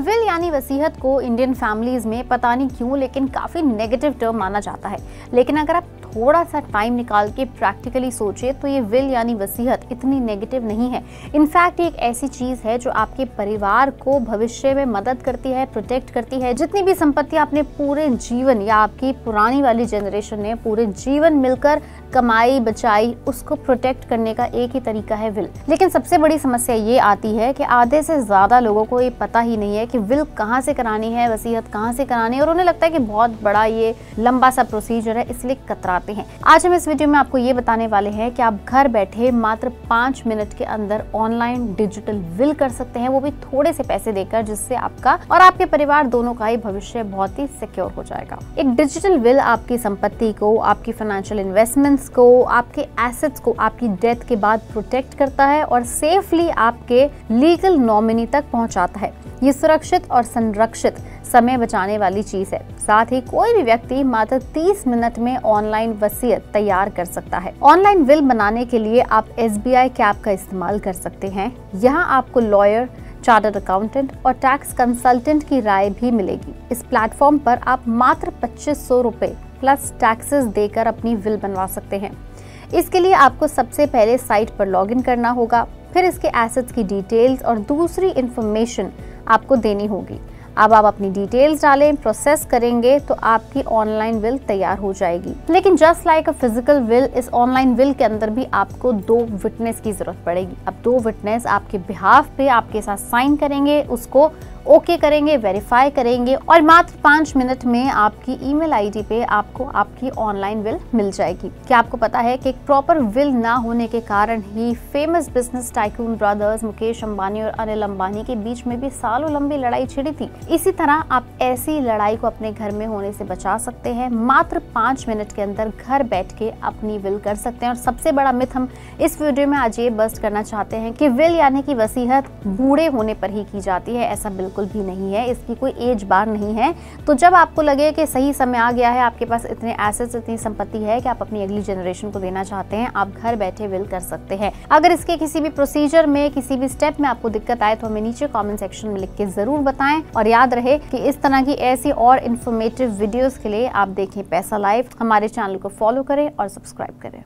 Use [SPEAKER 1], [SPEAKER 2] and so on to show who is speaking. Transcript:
[SPEAKER 1] Will यानी वसीहत को Indian families में पता नहीं क्यों, लेकिन काफ़ी नेगेटिव टर्म माना जाता है। लेकिन अगर आप थोड़ा सा टाइम निकाल के प्रैक्टिकली सोचे तो ये विल यानी वसीहत इतनी नेगेटिव नहीं है। इनफैक्ट एक ऐसी चीज़ है जो आपके परिवार को भविष्य में मदद करती है प्रोटेक्ट करती है। जितनी भी संपत्ति आपने पूरे जीवन या आपकी पुरानी वाली जनरेशन ने पूरे जीवन मिलकर कमाई, बचाई, उसको प्रोटेक्ट करने का एक ही तरीका है विल लेकिन सबसे बड़ी समस्या ये आती है कि आधे से ज़्यादा लोगों को ये पता ही नहीं है कि विल कहाँ से करानी है वसीयत कहाँ से करानी है, और उन्हें लगता है कि बहुत बड़ा ये लंबा सा प्रोसीजर है, इसलिए कतराते हैं। आज हम इस वीडियो में आपको ये बताने वाले हैं कि आप घर बैठे मात्र पाँच मिनट के अंदर ऑनलाइन डिजिटल विल कर सकते हैं, वो भी थोड़े से पैसे देकर, जिससे आपका और आपके परिवार दोनों का ही भविष्य बहुत ही सिक्योर हो जाएगा। एक डिजिटल विल आपकी संपत्ति को, आपकी फाइनेंशियल इन्वेस्टमेंट फंड्स को, आपके एसेट्स को, आपकी डेथ के बाद प्रोटेक्ट करता है और सेफली आपके लीगल नॉमिनी तक पहुंचाता है। ये सुरक्षित और संरक्षित समय बचाने वाली चीज़ है। साथ ही कोई भी व्यक्ति मात्र 30 मिनट में ऑनलाइन वसीयत तैयार कर सकता है। ऑनलाइन विल बनाने के लिए आप एस बी आई कैप का इस्तेमाल कर सकते हैं। यहाँ आपको लॉयर, चार्टर्ड अकाउंटेंट और टैक्स कंसल्टेंट की राय भी मिलेगी। इस प्लेटफॉर्म पर आप मात्र पच्चीस सौ रूपए प्लस टैक्सेस देकर अपनी विल बनवा सकते हैं। इसके लिए आपको सबसे पहले साइट पर लॉगिन करना होगा। फिर इसके एसेट्स की डिटेल्स और दूसरी इंफॉर्मेशन आपको देनी होगी। अब आप अपनी डिटेल्स डालें प्रोसेस करेंगे तो आपकी ऑनलाइन विल तैयार हो जाएगी। लेकिन just like a physical will इस ऑनलाइन विल के अंदर भी आपको दो विटनेस की ज़रूरत पड़ेगी। अब दो विटनेस आपके बिहाफ पे आपके साथ साइन करेंगे, उसको ओके okay करेंगे वेरीफाई करेंगे, और मात्र पाँच मिनट में आपकी ईमेल आईडी पे आपको आपकी ऑनलाइन विल मिल जाएगी। क्या आपको पता है कि प्रॉपर विल ना होने के कारण ही famous business tycoon brothers Mukesh Ambani और अनिल अंबानी के बीच में भी सालों लंबी लड़ाई छिड़ी थी। इसी तरह आप ऐसी लड़ाई को अपने घर में होने से बचा सकते हैं। मात्र पाँच मिनट के अंदर घर बैठ के अपनी विल कर सकते हैं। और सबसे बड़ा मिथ हम इस वीडियो में आज ये बस्ट करना चाहते हैं कि विल यानी कि वसीहत बूढ़े होने पर ही की जाती है। ऐसा बिल्कुल भी नहीं है। इसकी कोई एज बार नहीं है। तो जब आपको लगे कि सही समय आ गया है, आपके पास इतने एसेट्स इतनी संपत्ति है कि आप अपनी अगली जनरेशन को देना चाहते हैं, आप घर बैठे विल कर सकते हैं। अगर इसके किसी भी प्रोसीजर में, किसी भी स्टेप में आपको दिक्कत आए तो हमें नीचे कॉमेंट सेक्शन में लिख के ज़रूर बताएँ। और याद रहे कि इस तरह की ऐसी और इन्फॉर्मेटिव वीडियोस के लिए आप देखें पैसा लाइव हमारे चैनल को फॉलो करें और सब्सक्राइब करें।